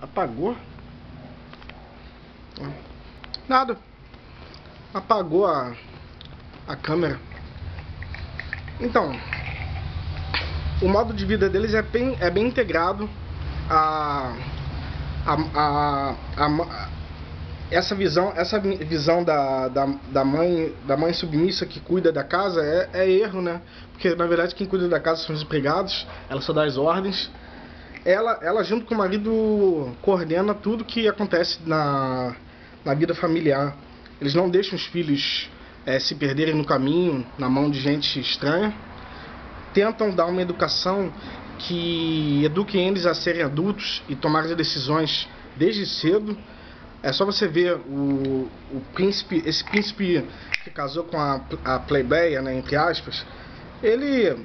Apagou? Nada. Apagou a, a câmera. Então, o modo de vida deles é bem, é bem integrado a, a, a, a, essa visão essa visão da, da, da, mãe da mãe submissa que cuida da casa é, é erro né porque na verdade quem cuida da casa são os empregados ela só dá as ordens ela ela junto com o marido coordena tudo que acontece na, na vida familiar eles não deixam os filhos é, se perderem no caminho na mão de gente estranha tentam dar uma educação que eduque eles a serem adultos e tomar decisões desde cedo. É só você ver o, o príncipe, esse príncipe que casou com a, a plebeia, né, entre aspas, ele,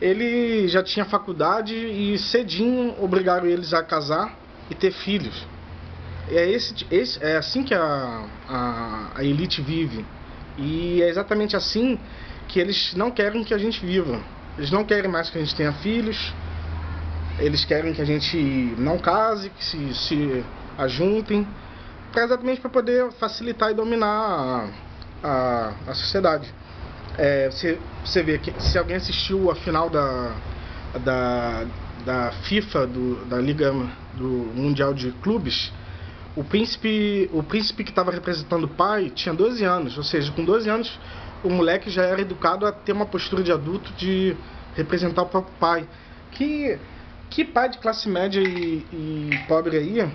ele já tinha faculdade e cedinho obrigaram eles a casar e ter filhos. E é, esse, esse, é assim que a, a, a elite vive. E é exatamente assim que eles não querem que a gente viva. Eles não querem mais que a gente tenha filhos. Eles querem que a gente não case, que se, se ajuntem, exatamente para poder facilitar e dominar a, a, a sociedade. É, você, você vê que se alguém assistiu a final da, da, da FIFA, do, da Liga do Mundial de Clubes, o príncipe, o príncipe que estava representando o pai tinha 12 anos, ou seja, com 12 anos o moleque já era educado a ter uma postura de adulto de representar o próprio pai. Que, que pai de classe média e, e pobre aí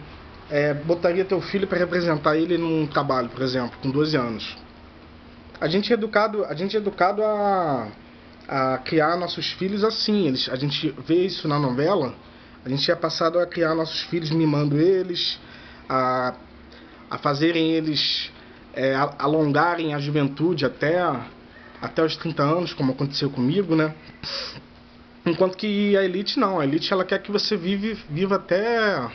é, botaria teu filho para representar ele num trabalho, por exemplo, com 12 anos? A gente é educado, a gente é educado a, a criar nossos filhos assim. Eles, a gente vê isso na novela. A gente é passado a criar nossos filhos mimando eles, a, a fazerem eles é, alongarem a juventude até, até os 30 anos, como aconteceu comigo, né? Enquanto que a elite não, a elite ela quer que você vive, viva até.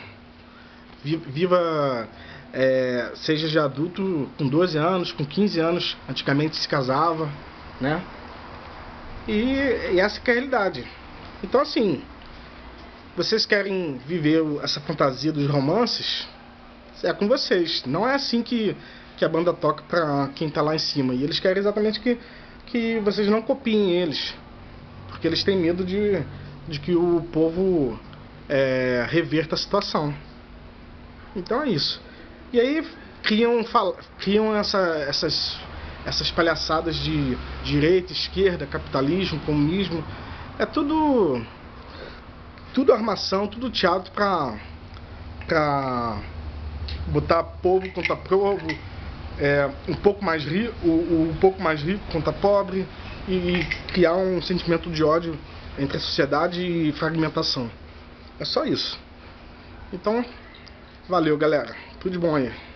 Viva. É, seja de adulto com 12 anos, com 15 anos, antigamente se casava, né? E, e essa é a realidade. Então assim, vocês querem viver essa fantasia dos romances? É com vocês. Não é assim que que a banda toca pra quem tá lá em cima. E eles querem exatamente que, que vocês não copiem eles. Porque eles têm medo de, de que o povo é, reverta a situação. Então é isso. E aí criam, criam essa, essas, essas palhaçadas de direita, esquerda, capitalismo, comunismo. É tudo. Tudo armação, tudo teatro pra. pra botar povo contra povo, é, um pouco mais rico, um pouco mais rico contra pobre e, e criar um sentimento de ódio entre a sociedade e fragmentação. É só isso. Então, valeu galera. Tudo de bom aí.